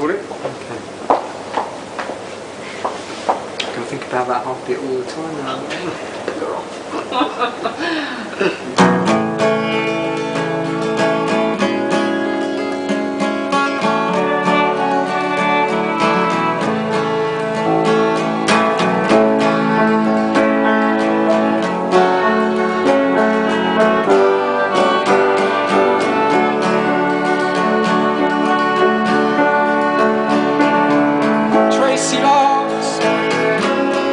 call it. Okay. I can think about that half bit all the time now. Seahawks,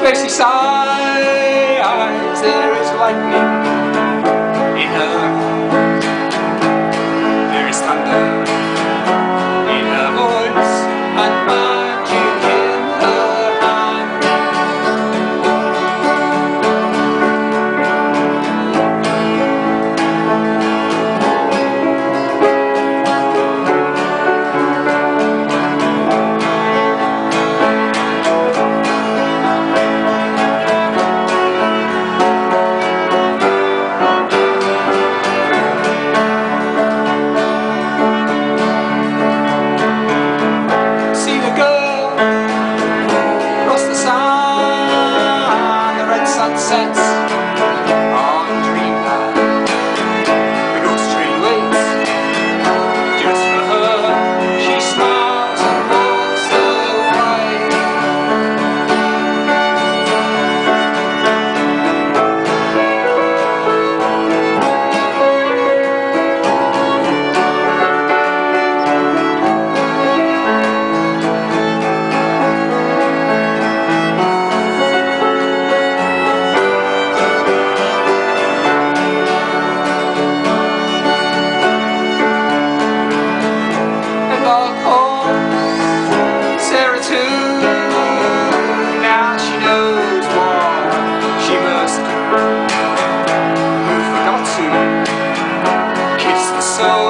Tracey sighs, there is lightning. Who forgot to kiss the soul?